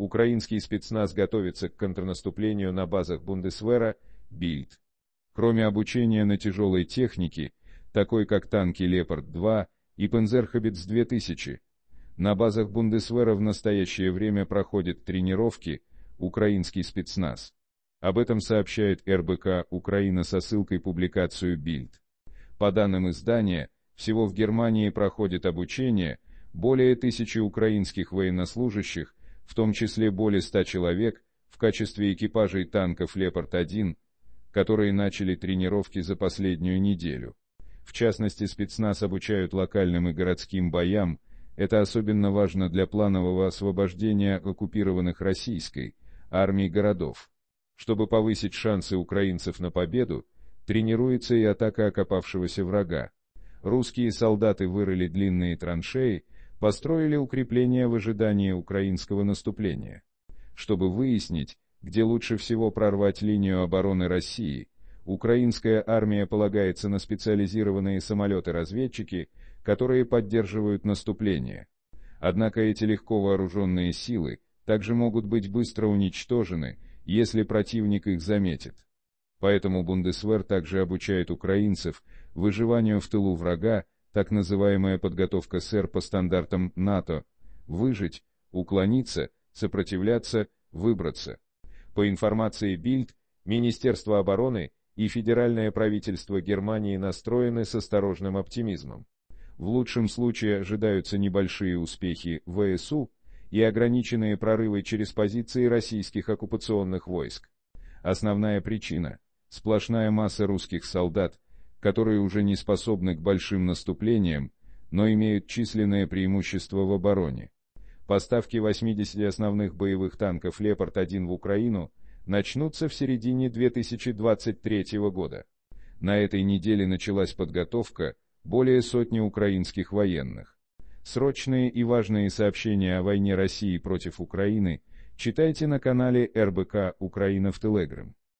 Украинский спецназ готовится к контрнаступлению на базах Бундесвера, Bild. Кроме обучения на тяжелой технике, такой как танки Leopard-2 и Panzerhaubitze-2000, на базах Бундесвера в настоящее время проходят тренировки украинский спецназ. Об этом сообщает РБК «Украина» со ссылкой публикацию Bild. По данным издания, всего в Германии проходит обучение более тысячи украинских военнослужащих, в том числе более 100 человек, в качестве экипажей танков «Лепард-1», которые начали тренировки за последнюю неделю. В частности, спецназ обучают локальным и городским боям, это особенно важно для планового освобождения оккупированных российской армией городов. Чтобы повысить шансы украинцев на победу, тренируется и атака окопавшегося врага. Русские солдаты вырыли длинные траншеи, построили укрепления в ожидании украинского наступления. Чтобы выяснить, где лучше всего прорвать линию обороны России, украинская армия полагается на специализированные самолеты-разведчики, которые поддерживают наступление. Однако эти легко вооруженные силы также могут быть быстро уничтожены, если противник их заметит. Поэтому Бундесвер также обучает украинцев выживанию в тылу врага, так называемая подготовка СР по стандартам НАТО, выжить, уклониться, сопротивляться, выбраться. По информации Бильд, Министерство обороны и федеральное правительство Германии настроены с осторожным оптимизмом. В лучшем случае ожидаются небольшие успехи ВСУ и ограниченные прорывы через позиции российских оккупационных войск. Основная причина – сплошная масса русских солдат, которые уже не способны к большим наступлениям, но имеют численное преимущество в обороне. Поставки 80 основных боевых танков «Лепард-1» в Украину начнутся в середине 2023 года. На этой неделе началась подготовка более сотни украинских военных. Срочные и важные сообщения о войне России против Украины читайте на канале РБК «Украина в Телеграм».